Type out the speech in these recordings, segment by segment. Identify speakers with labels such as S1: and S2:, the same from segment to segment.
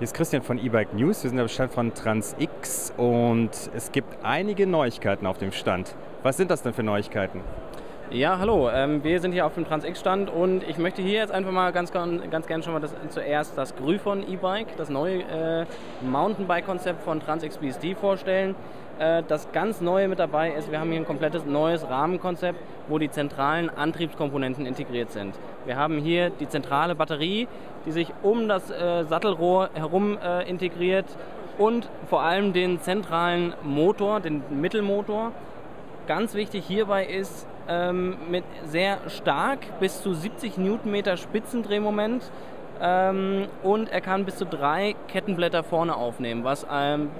S1: Hier ist Christian von E-Bike News. Wir sind am Stand von TransX und es gibt einige Neuigkeiten auf dem Stand. Was sind das denn für Neuigkeiten?
S2: Ja, hallo. Ähm, wir sind hier auf dem TransX-Stand und ich möchte hier jetzt einfach mal ganz, ganz gerne schon mal das, zuerst das Gryphon E-Bike, das neue äh, Mountainbike-Konzept von TransX BSD vorstellen. Äh, das ganz Neue mit dabei ist, wir haben hier ein komplettes neues Rahmenkonzept, wo die zentralen Antriebskomponenten integriert sind. Wir haben hier die zentrale Batterie, die sich um das äh, Sattelrohr herum äh, integriert und vor allem den zentralen Motor, den Mittelmotor. Ganz wichtig hierbei ist, ähm, mit sehr stark bis zu 70 Newtonmeter Spitzendrehmoment ähm, und er kann bis zu drei Kettenblätter vorne aufnehmen, was ähm,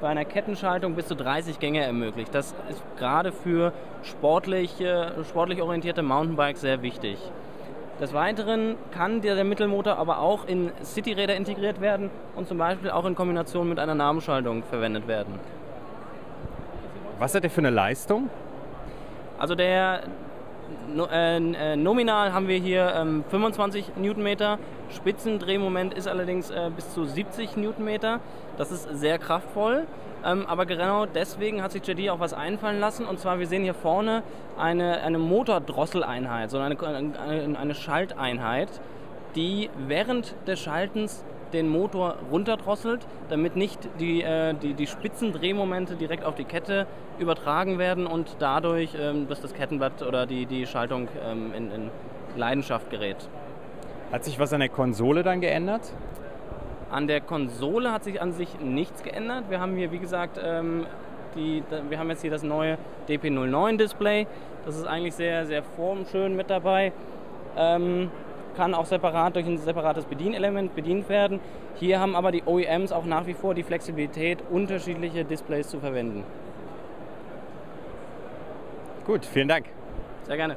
S2: bei einer Kettenschaltung bis zu 30 Gänge ermöglicht. Das ist gerade für sportlich, sportlich orientierte Mountainbikes sehr wichtig. Des Weiteren kann der Mittelmotor aber auch in Cityräder integriert werden und zum Beispiel auch in Kombination mit einer Namenschaltung verwendet werden.
S1: Was hat der für eine Leistung?
S2: Also der äh, äh, nominal haben wir hier ähm, 25 Newtonmeter. Spitzendrehmoment ist allerdings äh, bis zu 70 Newtonmeter. Das ist sehr kraftvoll. Ähm, aber genau deswegen hat sich JD auch was einfallen lassen. Und zwar, wir sehen hier vorne eine, eine Motordrosseleinheit, sondern eine, eine, eine Schalteinheit, die während des Schaltens den Motor runterdrosselt, damit nicht die, äh, die, die Spitzendrehmomente direkt auf die Kette übertragen werden und dadurch, ähm, dass das Kettenblatt oder die, die Schaltung ähm, in, in Leidenschaft gerät.
S1: Hat sich was an der Konsole dann geändert?
S2: An der Konsole hat sich an sich nichts geändert. Wir haben hier, wie gesagt, ähm, die, wir haben jetzt hier das neue DP09 Display. Das ist eigentlich sehr, sehr formschön mit dabei. Ähm, kann auch separat durch ein separates Bedienelement bedient werden. Hier haben aber die OEMs auch nach wie vor die Flexibilität, unterschiedliche Displays zu verwenden.
S1: Gut, vielen Dank.
S2: Sehr gerne.